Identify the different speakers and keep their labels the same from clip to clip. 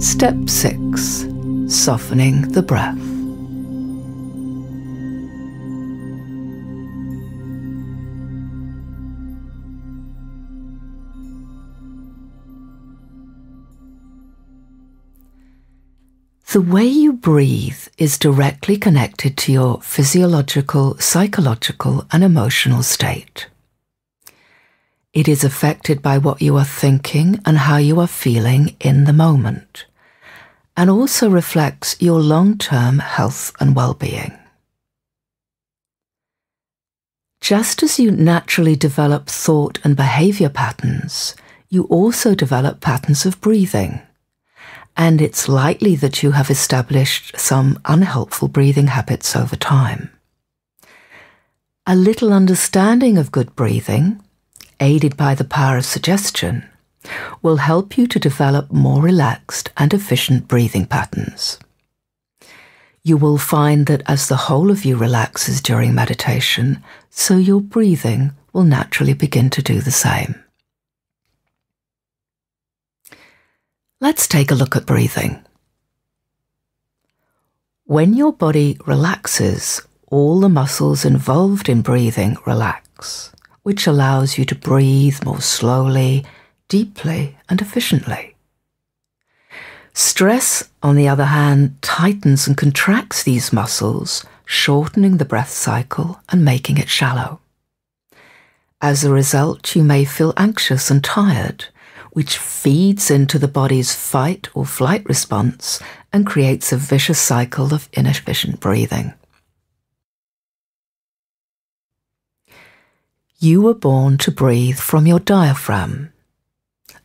Speaker 1: Step 6 Softening the breath. The way you breathe is directly connected to your physiological, psychological, and emotional state. It is affected by what you are thinking and how you are feeling in the moment, and also reflects your long term health and well being. Just as you naturally develop thought and behavior patterns, you also develop patterns of breathing. And it's likely that you have established some unhelpful breathing habits over time. A little understanding of good breathing aided by the power of suggestion, will help you to develop more relaxed and efficient breathing patterns. You will find that as the whole of you relaxes during meditation, so your breathing will naturally begin to do the same. Let's take a look at breathing. When your body relaxes, all the muscles involved in breathing relax which allows you to breathe more slowly, deeply, and efficiently. Stress, on the other hand, tightens and contracts these muscles, shortening the breath cycle and making it shallow. As a result, you may feel anxious and tired, which feeds into the body's fight or flight response and creates a vicious cycle of inefficient breathing. You were born to breathe from your diaphragm,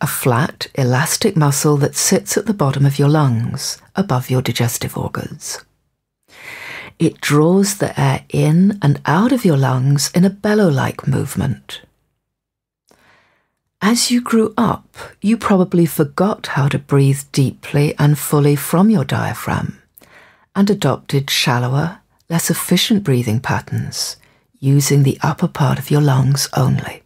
Speaker 1: a flat, elastic muscle that sits at the bottom of your lungs, above your digestive organs. It draws the air in and out of your lungs in a bellow like movement. As you grew up, you probably forgot how to breathe deeply and fully from your diaphragm and adopted shallower, less efficient breathing patterns using the upper part of your lungs only.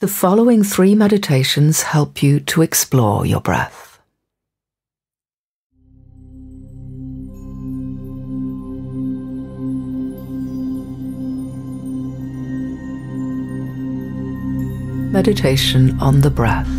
Speaker 1: The following three meditations help you to explore your breath. Meditation on the breath.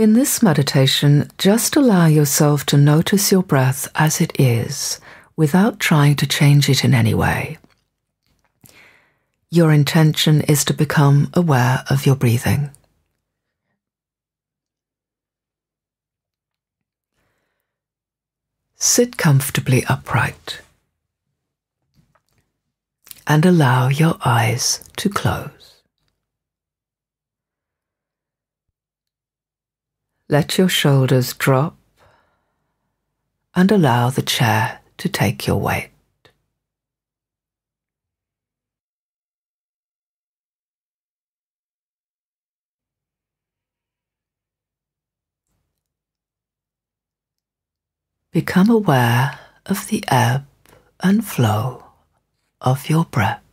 Speaker 1: In this meditation, just allow yourself to notice your breath as it is without trying to change it in any way. Your intention is to become aware of your breathing. Sit comfortably upright and allow your eyes to close. Let your shoulders drop and allow the chair to take your weight. Become aware of the ebb and flow of your breath.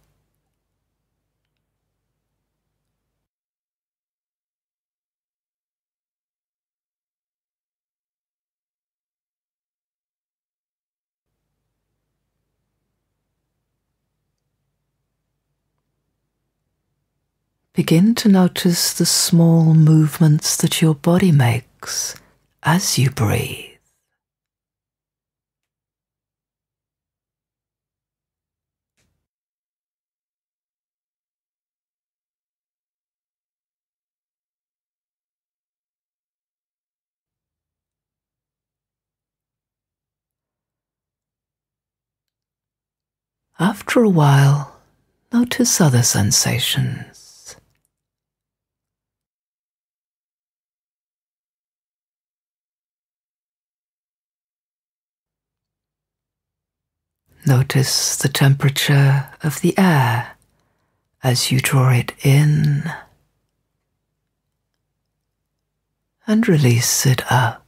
Speaker 1: Begin to notice the small movements that your body makes as you breathe. After a while, notice other sensations. Notice the temperature of the air as you draw it in and release it out.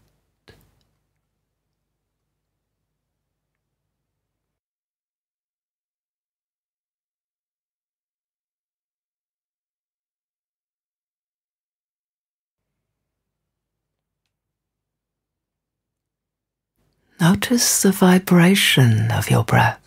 Speaker 1: Notice the vibration of your breath.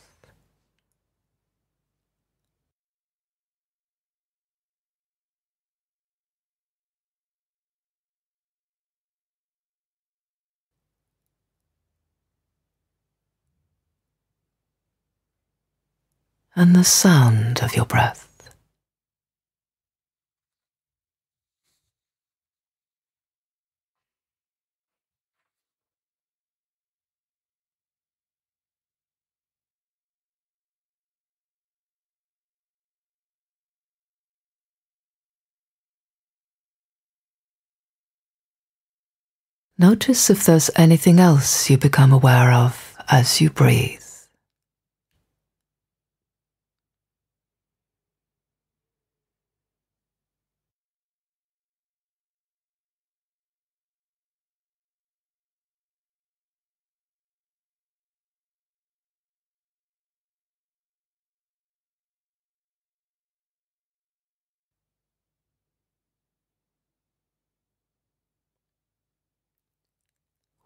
Speaker 1: And the sound of your breath. Notice if there's anything else you become aware of as you breathe.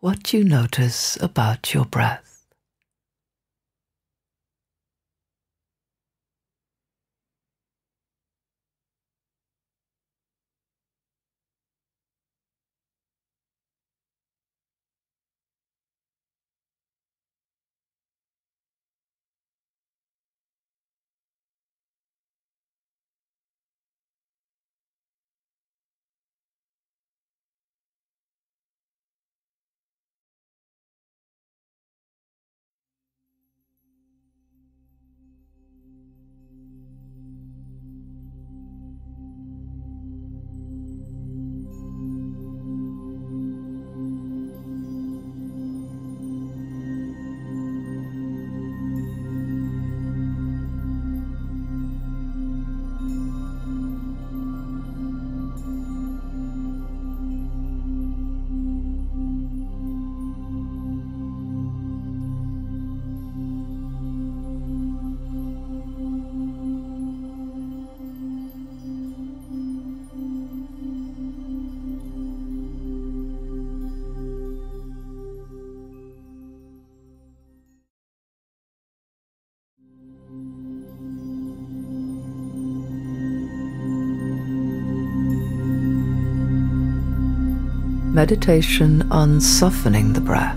Speaker 1: What you notice about your breath. Meditation on softening the breath.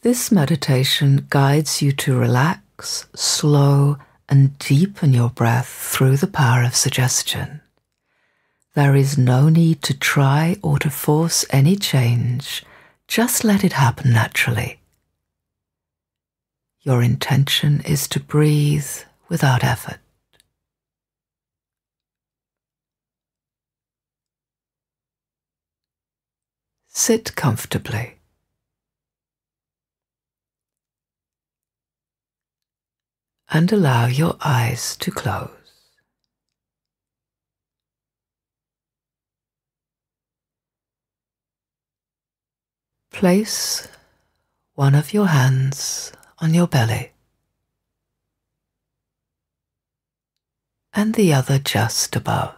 Speaker 1: This meditation guides you to relax, slow, and deepen your breath through the power of suggestion. There is no need to try or to force any change, just let it happen naturally. Your intention is to breathe without effort. Sit comfortably. And allow your eyes to close. Place one of your hands on your belly and the other just above.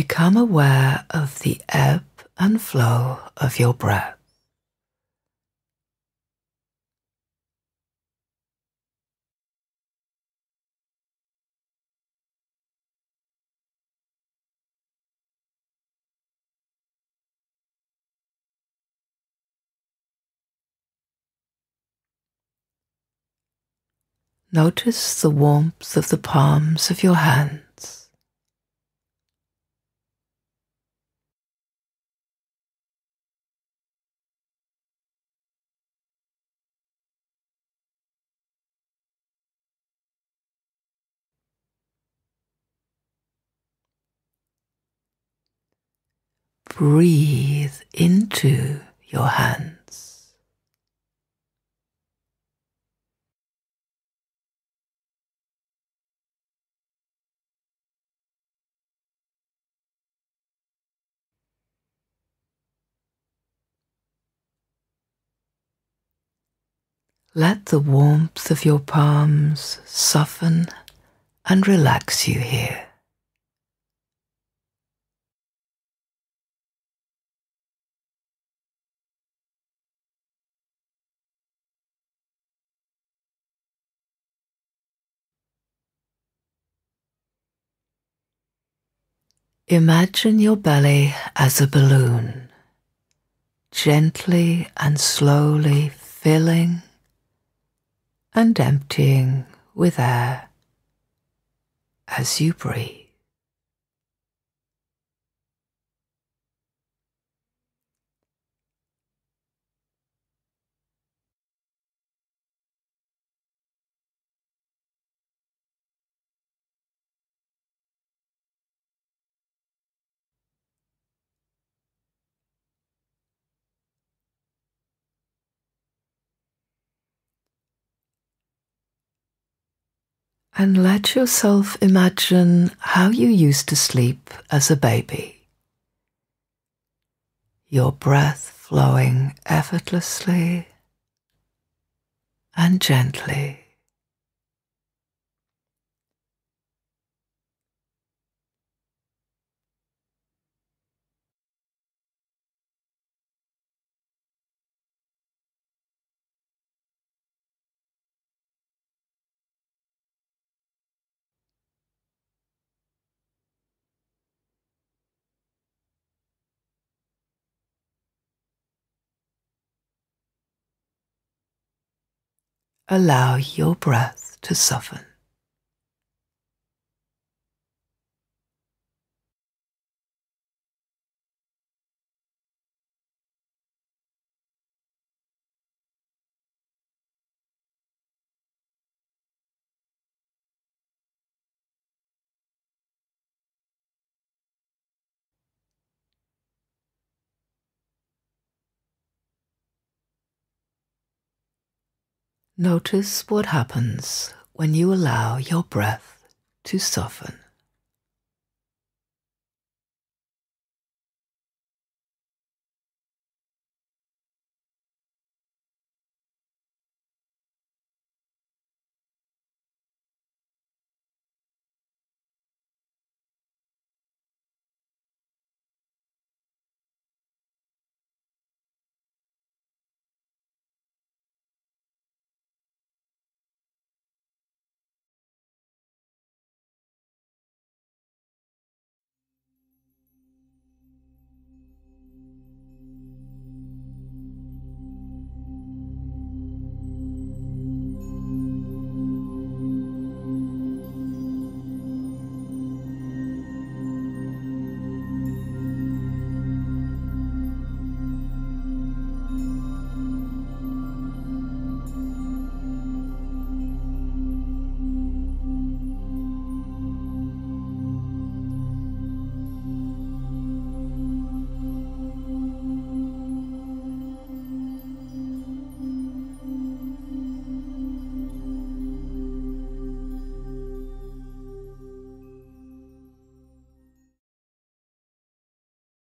Speaker 1: Become aware of the ebb and flow of your breath. Notice the warmth of the palms of your hands. Breathe into your hands. Let the warmth of your palms soften and relax you here. Imagine your belly as a balloon, gently and slowly filling and emptying with air as you breathe. And let yourself imagine how you used to sleep as a baby. Your breath flowing effortlessly and gently. Allow your breath to soften. Notice what happens when you allow your breath to soften.